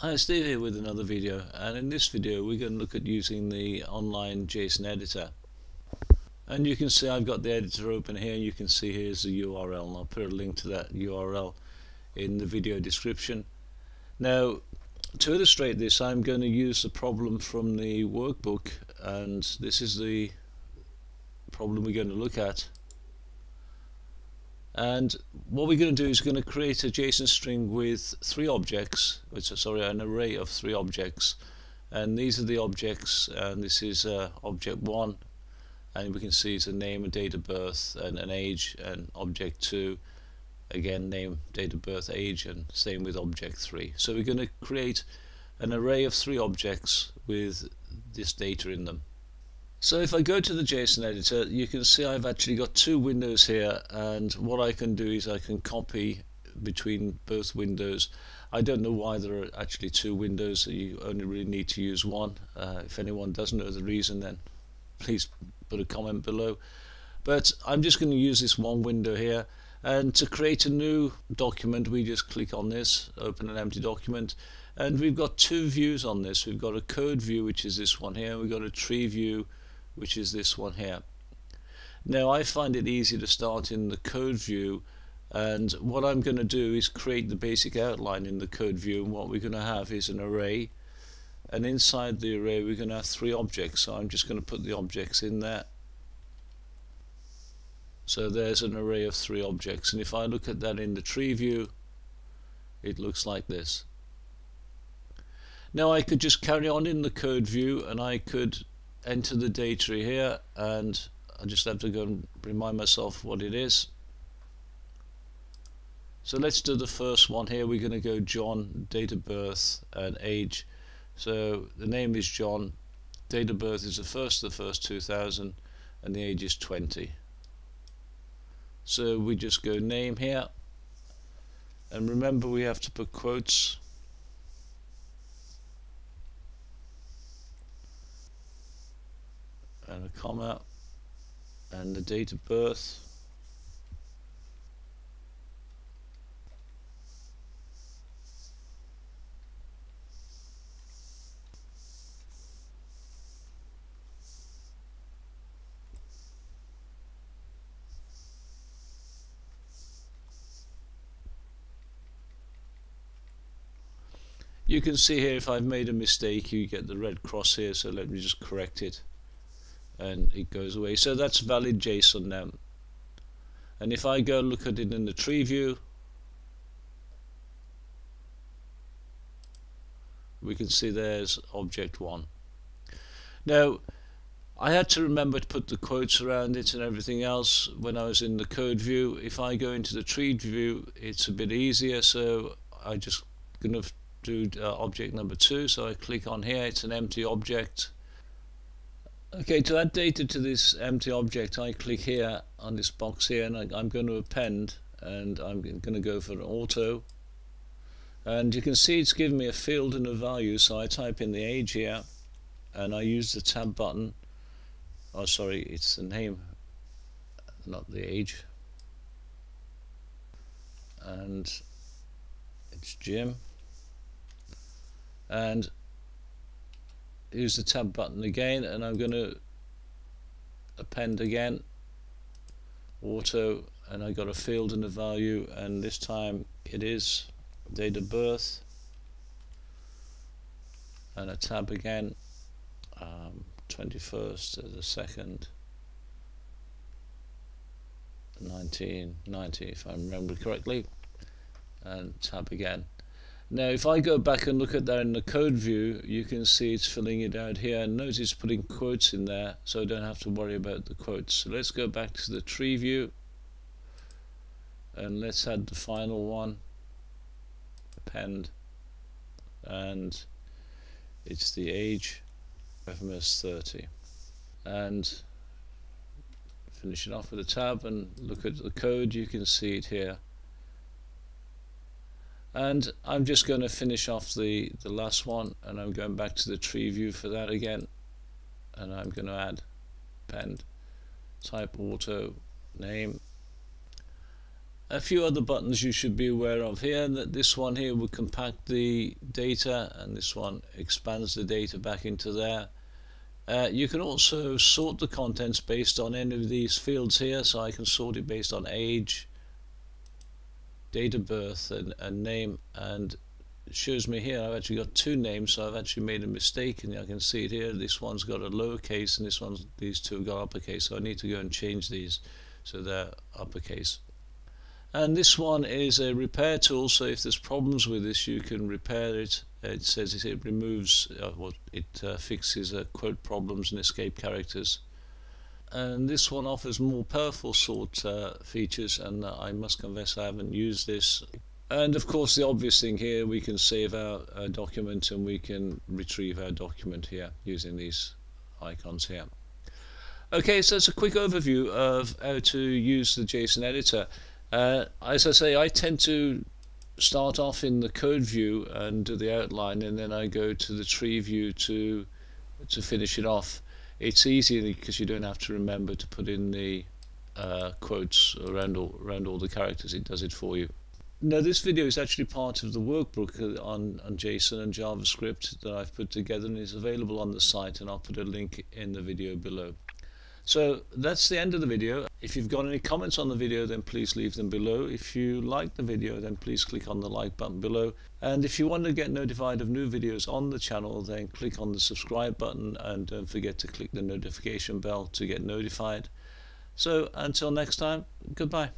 Hi, Steve here with another video and in this video we're going to look at using the online JSON editor. And you can see I've got the editor open here and you can see here's the URL and I'll put a link to that URL in the video description. Now to illustrate this I'm going to use the problem from the workbook and this is the problem we're going to look at and what we're going to do is going to create a JSON string with three objects, which is sorry, an array of three objects. And these are the objects, and this is uh, object one, and we can see it's a name, a date of birth, and an age, and object two, again name, date of birth, age, and same with object three. So we're going to create an array of three objects with this data in them. So if I go to the JSON editor, you can see I've actually got two windows here and what I can do is I can copy between both windows. I don't know why there are actually two windows, you only really need to use one. Uh, if anyone doesn't know the reason then please put a comment below. But I'm just going to use this one window here and to create a new document we just click on this, open an empty document and we've got two views on this. We've got a code view which is this one here, we've got a tree view which is this one here. Now I find it easy to start in the code view and what I'm going to do is create the basic outline in the code view and what we're going to have is an array and inside the array we're going to have three objects. So I'm just going to put the objects in there. So there's an array of three objects and if I look at that in the tree view it looks like this. Now I could just carry on in the code view and I could enter the data tree here and I just have to go and remind myself what it is. So let's do the first one here. We're going to go John, date of birth and age. So the name is John, date of birth is the first of the first 2000 and the age is 20. So we just go name here and remember we have to put quotes and a comma and the date of birth. You can see here if I've made a mistake you get the red cross here so let me just correct it and it goes away. So that's valid JSON now. And if I go look at it in the tree view, we can see there's object one. Now, I had to remember to put the quotes around it and everything else when I was in the code view. If I go into the tree view, it's a bit easier, so I just going to do uh, object number two. So I click on here, it's an empty object Okay, to add data to this empty object, I click here on this box here and I, am going to append and I'm going to go for an auto. And you can see it's giving me a field and a value so I type in the age here and I use the tab button. Oh sorry it's the name not the age. And it's Jim. And use the tab button again and I'm going to append again. Auto and I got a field and a value and this time it is date of birth. And a tab again um, 21st of the 2nd 1990 if I remember correctly. And tab again now if I go back and look at that in the code view, you can see it's filling it out here. And notice it's putting quotes in there, so I don't have to worry about the quotes. So let's go back to the tree view. And let's add the final one, append. And it's the age, FMS 30. And finish it off with a tab and look at the code, you can see it here and I'm just going to finish off the the last one and I'm going back to the tree view for that again and I'm going to add append type auto name A few other buttons you should be aware of here. That this one here will compact the data, and this one expands the data back into there. Uh, you can also sort the contents based on any of these fields here. So I can sort it based on age, date of birth, and, and name, and shows me here I've actually got two names so I've actually made a mistake and I can see it here this one's got a lowercase and this one's these two have got uppercase so I need to go and change these so they're uppercase. And this one is a repair tool so if there's problems with this you can repair it. It says it removes uh, well, it uh, fixes uh, quote problems and escape characters and this one offers more powerful sort uh, features and uh, I must confess I haven't used this and of course the obvious thing here, we can save our, our document and we can retrieve our document here using these icons here. Okay, so it's a quick overview of how to use the JSON editor. Uh, as I say, I tend to start off in the code view and do the outline and then I go to the tree view to to finish it off. It's easy because you don't have to remember to put in the uh, quotes around all, around all the characters, it does it for you. Now this video is actually part of the workbook on, on JSON and JavaScript that I've put together and is available on the site and I'll put a link in the video below. So that's the end of the video. If you've got any comments on the video then please leave them below. If you like the video then please click on the like button below. And if you want to get notified of new videos on the channel then click on the subscribe button and don't forget to click the notification bell to get notified. So until next time, goodbye.